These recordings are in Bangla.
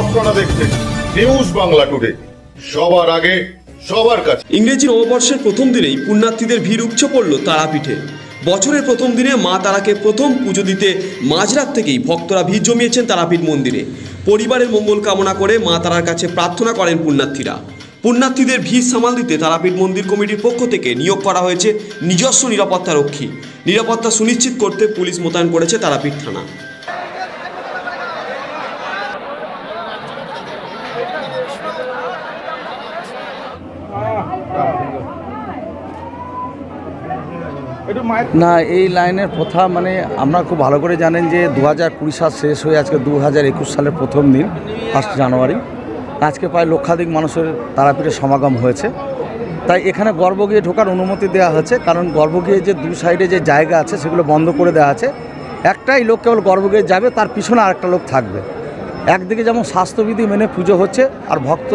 আপনারা দেখছেন নিউজ বাংলা টুডে সবার আগে, সবার কাছে। ইংরেজি নববর্ষের প্রথম দিনেই পুণ্যার্থীদের ভিড় উপচে পড়ল তারাপীঠে। বছরের প্রথম দিনে মা তারাকে প্রথম পুজো দিতে মাঝরাত থেকেই ভক্তরা ভিড় জমিয়েছেন তারাপীঠ মন্দিরে। পরিবারের মঙ্গল কামনা করে মা তারার কাছে প্রার্থনা করেন পুণ্যার্থীরা। পুণ্যার্থীদের ভিড় সামাল দিতে তারাপীঠ মন্দির কমিটির পক্ষ থেকে নিয়োগ করা হয়েছে নিজস্ব নিরাপত্তা রক্ষী। নিরাপত্তা সুনিশ্চিত করতে পুলিশ মোতায়েন করেছে তারাপীঠ থানা। না, এই লাইনের প্রথা মানে আমরা খুব ভালো করে জানেন যে দু হাজার কুড়ি সাল শেষ হয়ে আজকে দু হাজার একুশ সালের প্রথম দিন, ফার্স্ট জানুয়ারি। আজকে প্রায় লক্ষাধিক মানুষের তারাপীঠে সমাগম হয়েছে। তাই এখানে গর্ভগৃহে ঢোকার অনুমতি দেওয়া হয়েছে, কারণ গর্ভগৃহে যে দু সাইডে যে জায়গা আছে সেগুলো বন্ধ করে দেওয়া আছে। একটাই লোক কেবল গর্ভগৃহে যাবে, তার পিছনে আরেকটা লোক থাকবে। একদিকে যেমন স্বাস্থ্যবিধি মেনে পুজো হচ্ছে, আর ভক্ত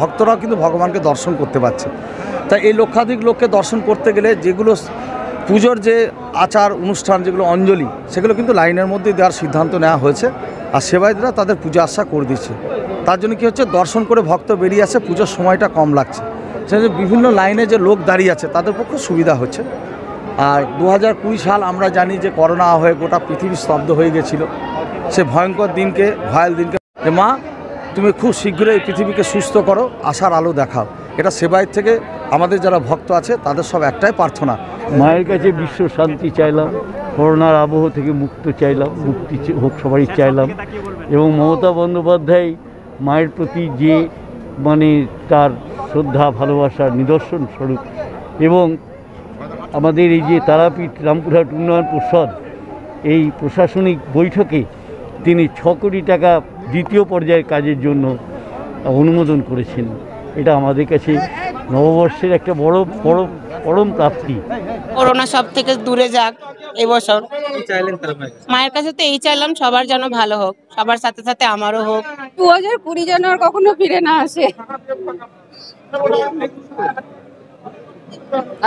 ভক্তরাও কিন্তু ভগবানকে দর্শন করতে পারছে। তাই এই লক্ষাধিক লোককে দর্শন করতে গেলে যেগুলো পুজোর যে আচার, অনুষ্ঠান যেগুলো অঞ্জলি, সেগুলো কিন্তু লাইনের মধ্যে দেওয়ার সিদ্ধান্ত নেওয়া হয়েছে। আর সেবায়তরা তাদের পুজো আশা করে দিচ্ছে। তার জন্য কী হচ্ছে? দর্শন করে ভক্ত বেরিয়ে আসে, পুজোর সময়টা কম লাগছে। সেজন্য বিভিন্ন লাইনে যে লোক দাঁড়িয়ে আছে, তাদের পক্ষে সুবিধা হচ্ছে। আর দু হাজার কুড়ি সাল আমরা জানি যে করোনা হয়ে গোটা পৃথিবী স্তব্ধ হয়ে গেছিল। সে ভয়ঙ্কর দিনকে, ভয়াল দিনকে মা, তুমি খুব শীঘ্রই পৃথিবীকে সুস্থ করো, আশার আলো দেখাও। এটা সেবায়ের থেকে আমাদের যারা ভক্ত আছে, তাদের সব একটাই প্রার্থনা। মায়ের কাছে বিশ্ব শান্তি চাইলাম, করোনার আবহ থেকে মুক্ত চাইলাম, মুক্তি হোক সবারই চাইলাম। এবং মমতা বন্দ্যোপাধ্যায় মায়ের প্রতি যে মানে তার শ্রদ্ধা ভালোবাসার নিদর্শন স্বরূপ এবং আমাদের এই যে তারাপীঠ রামপুরহাট উন্নয়ন পর্ষদ, এই প্রশাসনিক বৈঠকে তিনি ছ কোটি টাকা দ্বিতীয় পর্যায়ের কাজের জন্য অনুমোদন করেছেন। এটা আমাদের কাছে নববর্ষের একটা বড় বড় পরম প্রাপ্তি। করোনা সব থেকে দূরে যাক এবছর। মায়ের কাছে তো এই চাইলাম সবার যেন ভালো হোক সবার সাথে সাথে আমারও হোক। দু হাজার কুড়ি যেন আর কখনো ফিরে না আসে।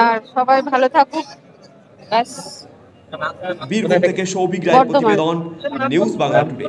আর সবাই ভালো থাকুক। ব্যাস। বীরভূম থেকে সৌভিক রায় প্রতিবেদন নিউজ বাংলা টুডে।